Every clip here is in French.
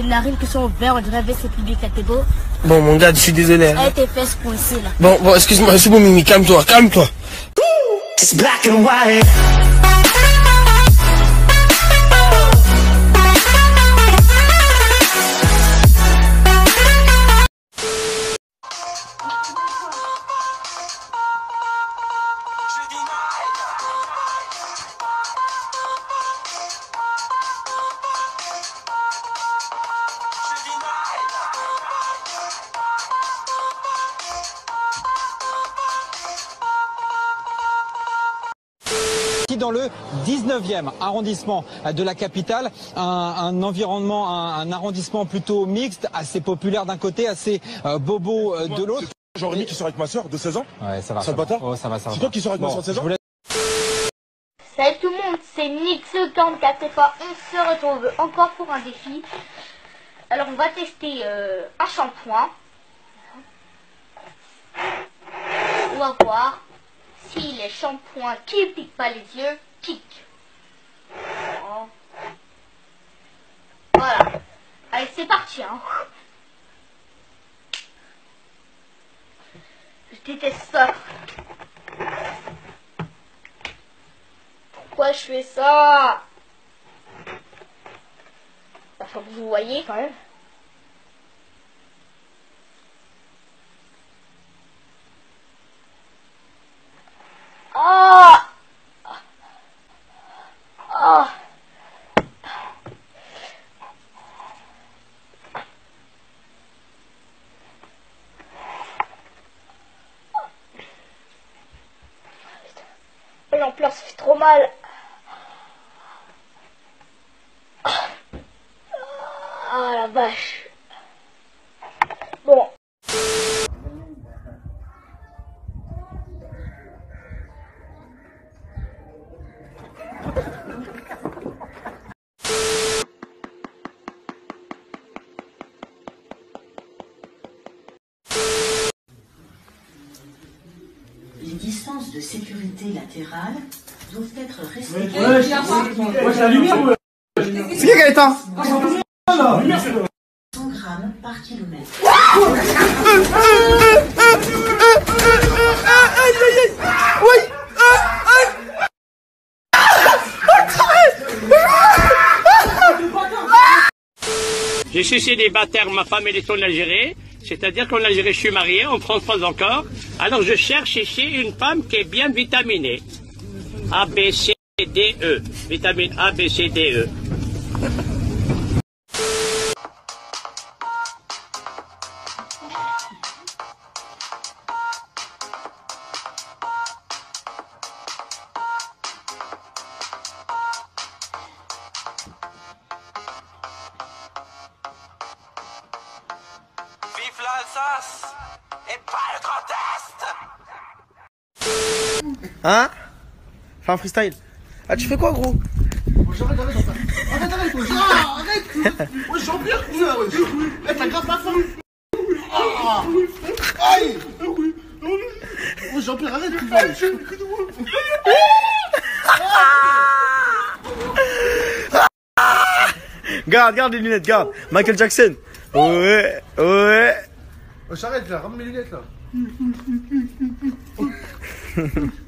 tes narines qui sont ouvertes, on dirait WC public à tes beaux. Bon, mon gars, je suis désolé. hein. Tes fesses coincées là. Bon, bon, excuse-moi, c'est bon, Mimi, calme-toi, calme-toi. It's black and white. Qui dans le 19e arrondissement de la capitale, un, un environnement, un, un arrondissement plutôt mixte, assez populaire d'un côté, assez euh, bobo euh, de l'autre. Jean Rémi qui sort avec ma soeur de 16 ans? Ouais, ça va. Sale ça va. Oh, ça va, ça va. C'est toi qui sors avec ma soeur de 16 je ans? Salut tout le monde, c'est Nix44 cette fois on se retrouve encore pour un défi. Alors on va tester euh, un shampoing. On va voir si les shampoings qui piquent pas les yeux piquent. Voilà. Allez c'est parti hein. Je déteste ça. Pourquoi je fais ça? Faut que vous voyez quand même. Ah Ah L'ampleur, ça fait trop Ah la vache. Bon. Les distances de sécurité latérales doivent être respectées. C'est qui qui a éteint 100 grammes par kilomètre. J'ai cessé des baptêmes, ma femme elle est en Algérie, c'est-à-dire qu'en Algérie je suis marié, en France pas encore. Alors je cherche ici une femme qui est bien vitaminée. A, B, C, D, E. Vitamine A, B, C, D, E. Vive l'Alsace et pas le Grand Est Hein? Fais un freestyle. Ah, tu fais quoi, gros? Arrête, arrête, arrête, arrête, wesh. Ah, arrête Ouais, wesh Eh, t'as grave ma faim Ah Aïe Ouais, arrête, Garde, garde les lunettes, garde. Michael Jackson. Ouais, ouais. Wesh, arrête, là, ramène mes lunettes, là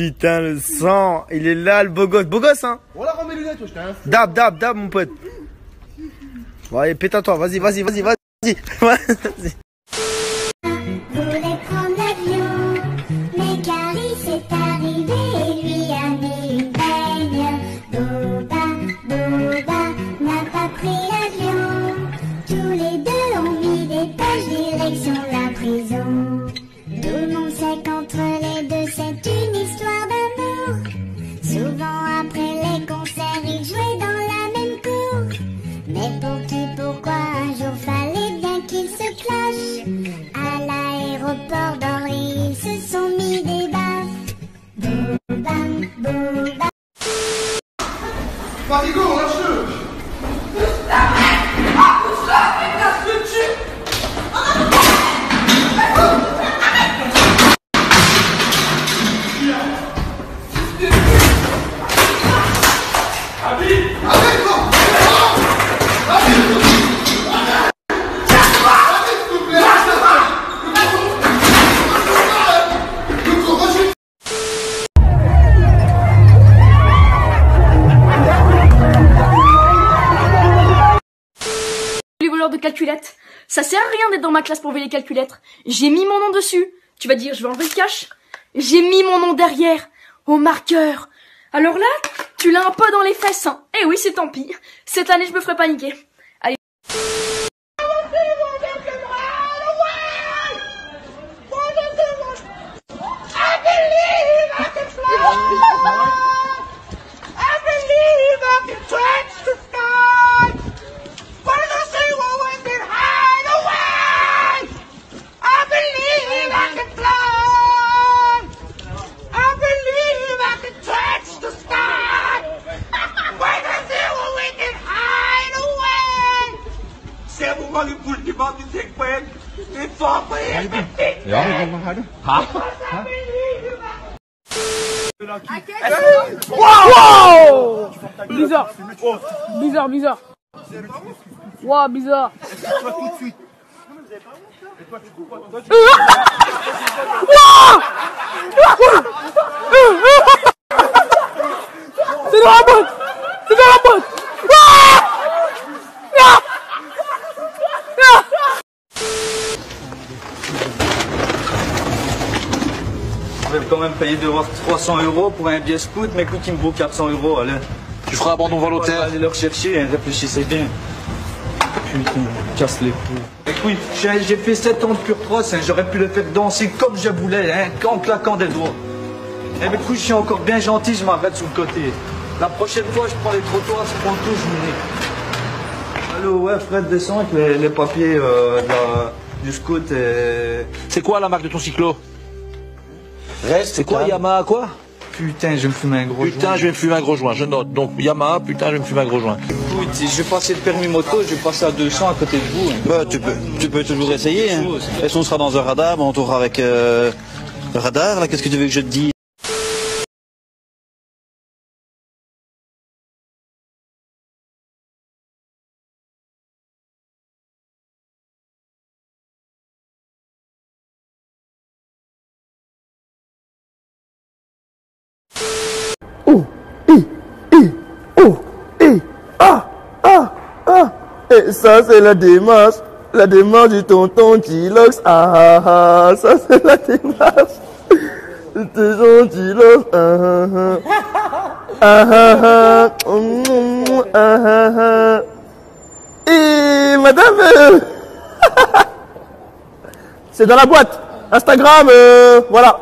Putain, le sang. Il est là, le beau gosse. Beau gosse, hein Voilà, ramène mes lunettes, wesh, t'as un fou Dab, dab, dab, mon pote. Bon, allez, pète à toi. Vas-y, vas-y, vas-y, vas-y. Vas-y. Calculettes. Ça sert à rien d'être dans ma classe pour voler les calculettes. J'ai mis mon nom dessus. Tu vas dire, je vais enlever le cash. J'ai mis mon nom derrière, au marqueur. Alors là, tu l'as un peu dans les fesses, hein. Eh oui, c'est tant pis. Cette année, je me ferai paniquer. Allez. C'est pour moi le boule qui m'a dit c'est quoi Il faut payer Ja, vi Wow Bizarre. Bizarre, bizarre. Wow, bizarre. C'est dans la boîte C'est dans la boîte payer devoir 300 euros pour un billet scout, mais écoute, il me vaut 400 euros, allez. Tu feras abandon volontaire Allez le rechercher, hein, réfléchissez bien. Putain, casse les couilles. Écoute, j'ai fait 7 ans de pur 3, hein, j'aurais pu le faire danser comme je voulais, hein, en claquant des doigts. Eh ben écoute, je suis encore bien gentil, je m'arrête sur le côté. La prochaine fois, je prends les trottoirs, je prends tout, je m'irai. Allô, ouais, Fred, descend avec les, les papiers euh, de la- du scout et... C'est quoi la marque de ton cyclo? Reste, C'est quoi Yamaha quoi? Putain, je vais me fumer un gros Putain, je vais me fumer un gros joint, je note. Donc Yamaha, putain, je vais me fumer un gros joint. Écoute, je vais passer le permis moto, je vais passer à 200 à côté de vous. hein. Bah, tu peux, tu peux toujours essayer. Hein. Et si on sera dans un radar, on tournera avec euh, le radar. Là, qu'est-ce que tu veux que je te dise? Ça, c'est la démarche. La démarche du tonton Tilox. Ah ah ah. Ça, c'est la démarche. du tonton Tilox. Ah ah ah. Ah ah ah. Mm, Ah ah ah. Et madame. euh, c'est dans la boîte. Instagram, euh, voilà.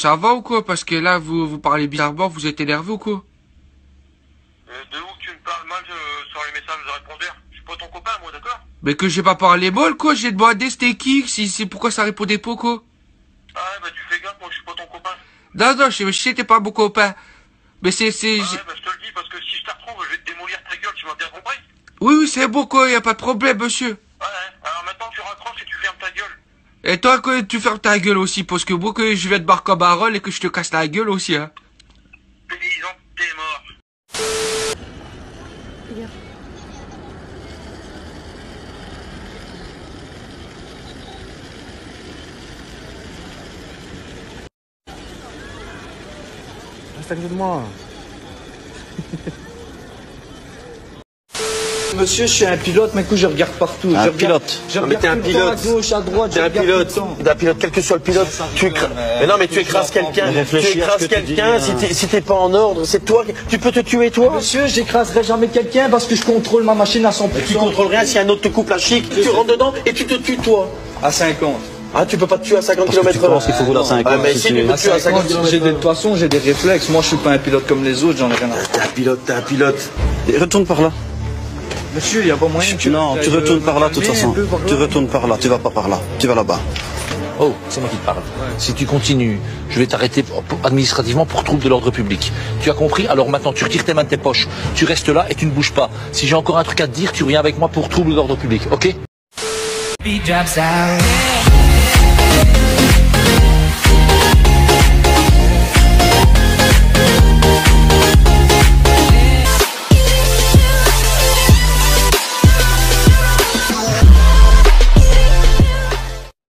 Ça va ou quoi? Parce que là, vous, vous parlez bizarrement, vous êtes énervé ou quoi? Mais que j'ai pas parlé bol, quoi. J'ai demandé c'était qui Si c'est pourquoi ça répondait pas, quoi. Ah, bah tu fais gaffe, moi je suis pas ton copain. Non, non, je, je sais que t'es pas mon copain. Mais c'est... c'est j'ai- Oui, oui, c'est bon, quoi, y a pas de problème, monsieur. Et toi, que tu fermes ta gueule aussi, parce que moi, que je vais te barrer comme Harold et que je te casse la gueule aussi, hein. Reste à côté de moi. Monsieur, je suis un pilote, mais écoute, je regarde partout. Un je regarde, pilote. Je mais regarde un tout le temps pilote. à gauche, à droite. T'es je un pilote. tout le temps. T'es un pilote, quel que soit le pilote. Tu écra- Mais non, mais tu écrases quelqu'un. Mais Tu écrases quelqu'un hein. si t'es si pas en ordre. C'est toi. qui- Tu peux te tuer toi. Monsieur, j'écraserai jamais quelqu'un parce que je contrôle ma machine à 100%. Tu contrôles rien si un autre te coupe la chic. Tu rentres dedans et tu te tues toi. À 50. Ah, tu peux pas te tuer à 50 Parce que km tu penses qu'il faut rouler à 50, Ah, mais si si tu- tu peux à te tuer à 50 50, j'ai des- De toute façon, j'ai des réflexes. Moi, je suis pas un pilote comme les autres, j'en ai rien à T'es un pilote, t'es un pilote. Et Retourne par là. Monsieur, il y a pas moyen que Non, tu ailles, retournes euh, par là de toute façon. Tu retournes par là. Tu vas pas par là. Tu vas là-bas. Oh, c'est moi qui te parle. Si tu continues, je vais t'arrêter administrativement pour trouble de l'ordre public. Tu as compris Alors maintenant, tu retires tes mains de tes poches. Tu restes là et tu ne bouges pas. Si j'ai encore un truc à te dire, tu reviens avec moi pour trouble de l'ordre public, ok? Beat drops out.